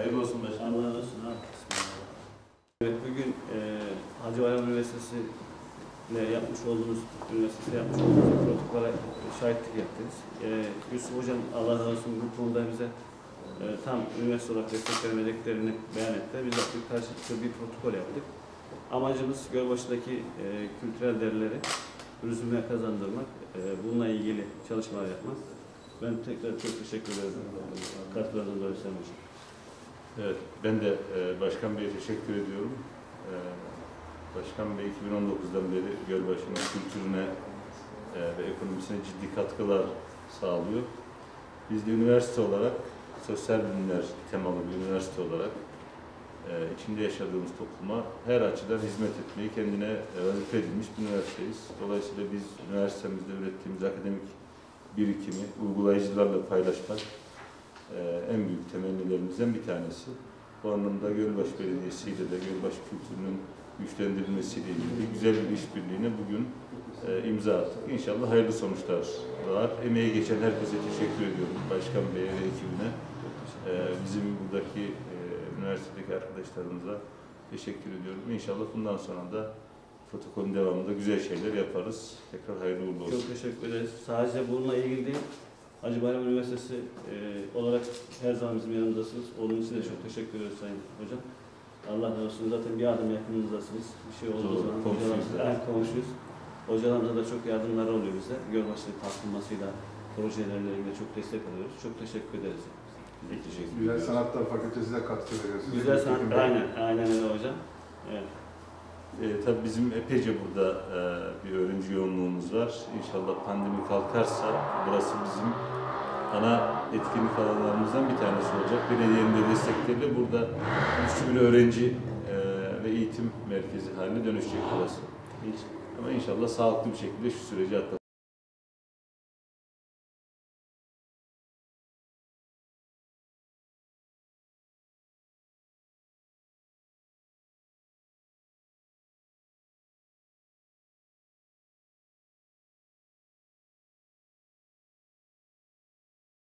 Hayırlı olsun başkanım. Allah olsun. Evet bugün e, Hacı Bayram Üniversitesi ile yapmış olduğumuz, üniversitede yapmış olduğumuz protokola şahitlik ettiniz. E, Yusuf Hocam Allah razı olsun bu konuda bize e, tam üniversite olarak destek vermediklerini beyan etti. Biz de karşılıklı bir protokol yaptık. Amacımız Gölbaşı'daki e, kültürel değerleri turizme kazandırmak, e, bununla ilgili çalışmalar yapmak. Ben tekrar çok teşekkür ederim. Katkılarından dolayı. Evet, ben de e, Başkan Bey'e teşekkür ediyorum. E, Başkan Bey 2019'dan beri Gölbaşı'nın kültürüne e, ve ekonomisine ciddi katkılar sağlıyor. Biz de üniversite olarak, sosyal bilimler temalı bir üniversite olarak içinde yaşadığımız topluma her açıdan hizmet etmeyi kendine vazife edilmiş bir üniversiteyiz. Dolayısıyla biz üniversitemizde ürettiğimiz akademik birikimi uygulayıcılarla paylaşmak e, en büyük temennilerimizden bir tanesi. Bu anlamda Gölbaşı Belediyesi ile de Gölbaşı kültürünün güçlendirilmesiyle ilgili güzel bir işbirliğine bugün e, imza attık. İnşallah hayırlı sonuçlar var. Emeği geçen herkese teşekkür ediyorum. Başkan Bey'e ve ekibine. E, bizim buradaki e, üniversitedeki arkadaşlarımıza teşekkür ediyorum. İnşallah bundan sonra da protokolün devamında güzel şeyler yaparız. Tekrar hayırlı uğurlu olsun. Çok teşekkür ederiz. Sadece bununla ilgili değil, Hacı Bayram Üniversitesi e, olarak her zaman bizim yanımızdasınız. Onun için de çok teşekkür ederiz Sayın Hocam. Allah razı olsun. Zaten bir adım yakınınızdasınız. Bir şey olduğu Doğru, zaman komşuyuz hocalarımız- da. evet, komşuyuz. Hocalarımıza da çok yardımları oluyor bize. Gölbaşı kalkınmasıyla, projelerle ilgili çok destek alıyoruz. Çok teşekkür ederiz. Teşekkür Güzel ediyoruz. Sanatlar Fakültesi de katkı veriyor. size. Güzel sanat, Tekin Bey. aynen, aynen öyle hocam. Evet. E, tabii bizim epeyce burada e, bir öğrenci yoğunluğumuz var. İnşallah pandemi kalkarsa burası bizim ana etkinlik alanlarımızdan bir tanesi olacak. Belediyenin de destekleriyle burada güçlü bir öğrenci e, ve eğitim merkezi haline dönüşecek burası. Ama inşallah sağlıklı bir şekilde şu süreci atlatacağız.